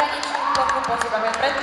hraničník, pokud potřebujeme